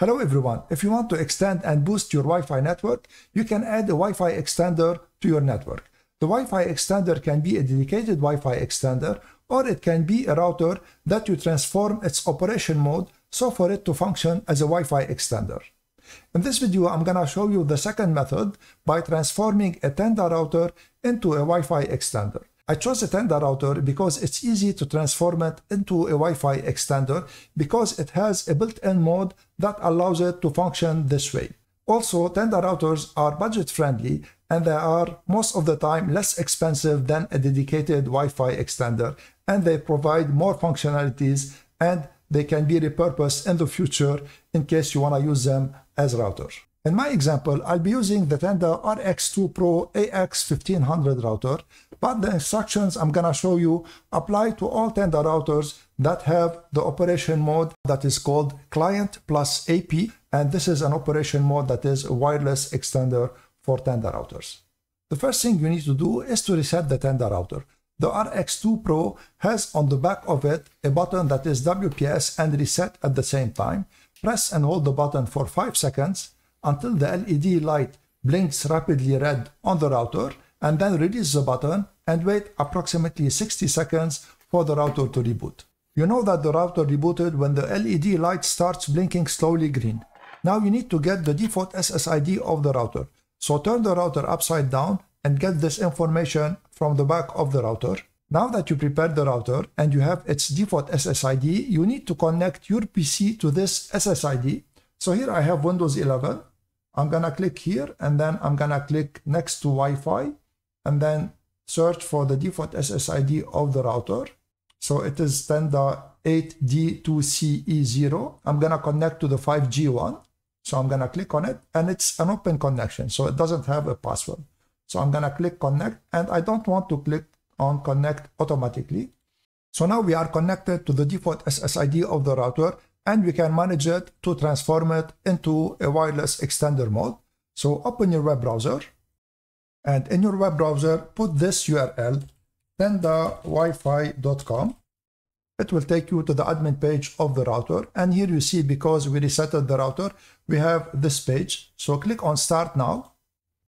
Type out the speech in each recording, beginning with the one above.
Hello everyone. If you want to extend and boost your Wi-Fi network, you can add a Wi-Fi extender to your network. The Wi-Fi extender can be a dedicated Wi-Fi extender or it can be a router that you transform its operation mode so for it to function as a Wi-Fi extender. In this video, I'm gonna show you the second method by transforming a Tenda router into a Wi-Fi extender. I chose a Tenda router because it's easy to transform it into a Wi-Fi extender because it has a built-in mode that allows it to function this way. Also, Tenda routers are budget friendly and they are most of the time less expensive than a dedicated Wi-Fi extender and they provide more functionalities and they can be repurposed in the future in case you want to use them as routers. In my example, I'll be using the Tenda RX2 Pro AX1500 router, but the instructions I'm gonna show you apply to all Tenda routers that have the operation mode that is called Client plus AP, and this is an operation mode that is a wireless extender for Tenda routers. The first thing you need to do is to reset the Tenda router. The RX2 Pro has on the back of it a button that is WPS and reset at the same time. Press and hold the button for 5 seconds until the LED light blinks rapidly red on the router and then release the button and wait approximately 60 seconds for the router to reboot. You know that the router rebooted when the LED light starts blinking slowly green. Now you need to get the default SSID of the router. So turn the router upside down and get this information from the back of the router. Now that you prepared the router and you have its default SSID, you need to connect your PC to this SSID. So here I have Windows 11 I'm gonna click here and then I'm gonna click next to Wi-Fi and then search for the default SSID of the router. So it is Tenda 8D2CE0. I'm gonna connect to the 5G one. So I'm gonna click on it and it's an open connection. So it doesn't have a password. So I'm gonna click connect and I don't want to click on connect automatically. So now we are connected to the default SSID of the router and we can manage it to transform it into a wireless extender mode. So open your web browser and in your web browser put this URL tendawifi.com. It will take you to the admin page of the router and here you see because we resetted the router we have this page. So click on start now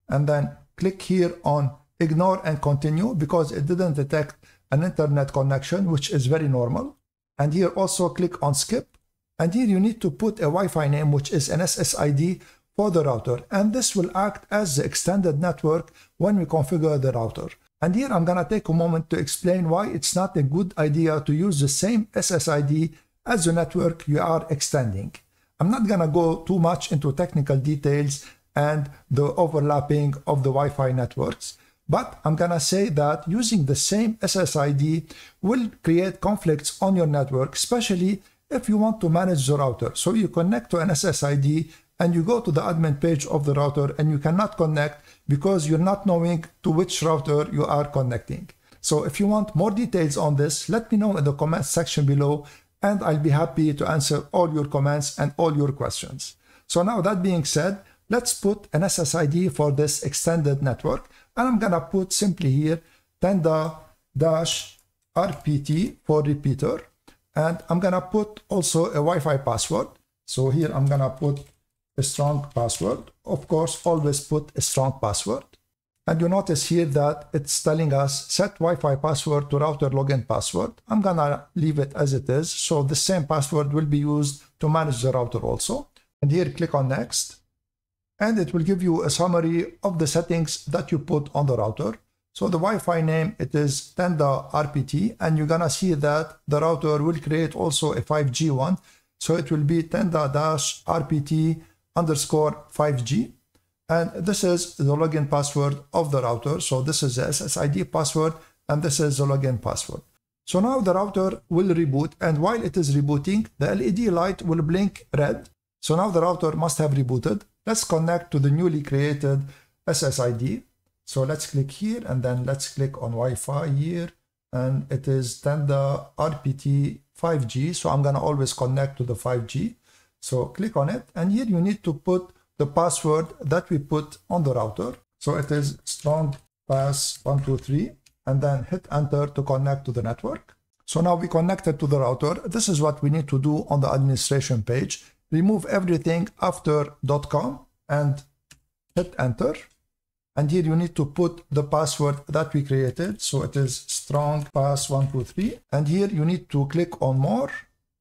and then click here on ignore and continue because it didn't detect an internet connection which is very normal. And here also click on skip and here you need to put a Wi-Fi name, which is an SSID for the router. And this will act as the extended network when we configure the router. And here I'm gonna take a moment to explain why it's not a good idea to use the same SSID as the network you are extending. I'm not gonna go too much into technical details and the overlapping of the Wi-Fi networks, but I'm gonna say that using the same SSID will create conflicts on your network, especially if you want to manage the router. So you connect to an SSID and you go to the admin page of the router and you cannot connect because you're not knowing to which router you are connecting. So if you want more details on this, let me know in the comments section below and I'll be happy to answer all your comments and all your questions. So now that being said, let's put an SSID for this extended network and I'm gonna put simply here tenda-rpt for repeater and I'm gonna put also a Wi-Fi password. So here I'm gonna put a strong password. Of course, always put a strong password. And you notice here that it's telling us set Wi-Fi password to router login password. I'm gonna leave it as it is. So the same password will be used to manage the router also. And here click on next. And it will give you a summary of the settings that you put on the router. So the Wi-Fi name, it is Tenda RPT, and you're gonna see that the router will create also a 5G one. So it will be Tenda-RPT underscore 5G. And this is the login password of the router. So this is the SSID password, and this is the login password. So now the router will reboot, and while it is rebooting, the LED light will blink red. So now the router must have rebooted. Let's connect to the newly created SSID. So let's click here and then let's click on Wi-Fi here and it is Tenda RPT 5G. So I'm gonna always connect to the 5G. So click on it and here you need to put the password that we put on the router. So it is strong pass 123 and then hit enter to connect to the network. So now we connected to the router. This is what we need to do on the administration page. remove everything after .com and hit enter. And here you need to put the password that we created. So it is strong pass 123. And here you need to click on more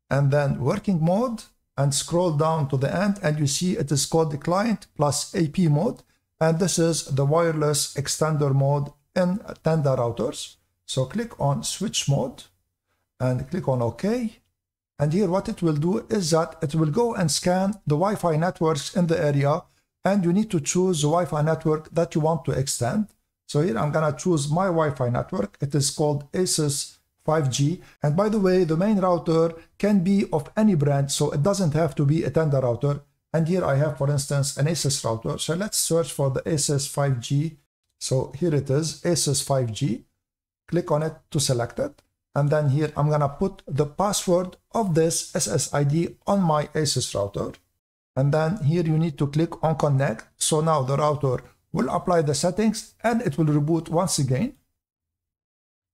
and then working mode and scroll down to the end and you see it is called the client plus AP mode. And this is the wireless extender mode in Tenda routers. So click on switch mode and click on OK. And here what it will do is that it will go and scan the Wi-Fi networks in the area and you need to choose the Wi-Fi network that you want to extend. So here I'm gonna choose my Wi-Fi network. It is called ASUS 5G. And by the way, the main router can be of any brand, so it doesn't have to be a Tenda router. And here I have, for instance, an ASUS router. So let's search for the ASUS 5G. So here it is, ASUS 5G. Click on it to select it. And then here I'm gonna put the password of this SSID on my ASUS router. And then here you need to click on connect. So now the router will apply the settings and it will reboot once again.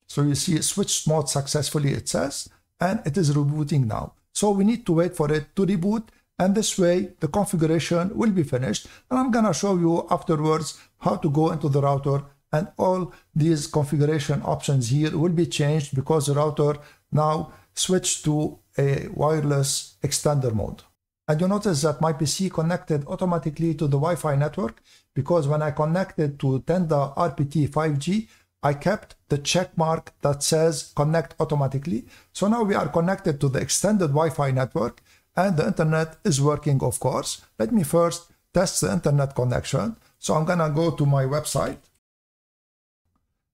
So you see switch mode successfully it says and it is rebooting now. So we need to wait for it to reboot and this way the configuration will be finished and I'm gonna show you afterwards how to go into the router and all these configuration options here will be changed because the router now switched to a wireless extender mode. And you notice that my PC connected automatically to the Wi-Fi network because when I connected to Tenda RPT 5G, I kept the check mark that says connect automatically. So now we are connected to the extended Wi-Fi network and the internet is working, of course. Let me first test the internet connection. So I'm gonna go to my website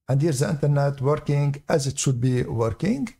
and here's the internet working as it should be working.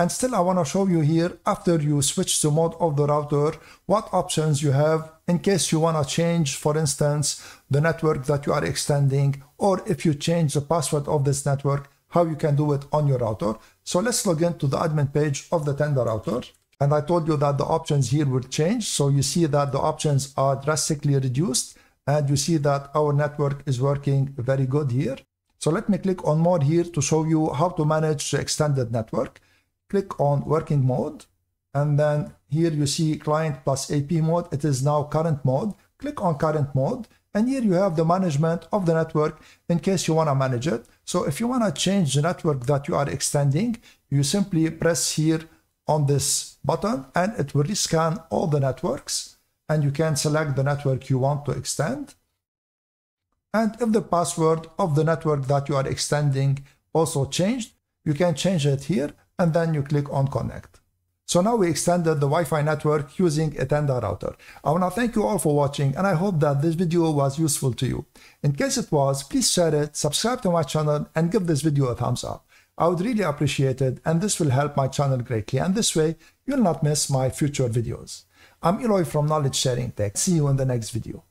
And still I want to show you here after you switch the mode of the router what options you have in case you want to change for instance the network that you are extending or if you change the password of this network how you can do it on your router. So let's log into the admin page of the Tenda router. And I told you that the options here will change. So you see that the options are drastically reduced and you see that our network is working very good here. So let me click on more here to show you how to manage the extended network click on working mode and then here you see client plus AP mode. It is now current mode. Click on current mode and here you have the management of the network in case you want to manage it. So if you want to change the network that you are extending you simply press here on this button and it will rescan all the networks and you can select the network you want to extend. And if the password of the network that you are extending also changed you can change it here and then you click on connect. So now we extended the Wi-Fi network using a Tenda router. I want to thank you all for watching and I hope that this video was useful to you. In case it was, please share it, subscribe to my channel and give this video a thumbs up. I would really appreciate it and this will help my channel greatly and this way you'll not miss my future videos. I'm Eloy from Knowledge Sharing Tech. See you in the next video.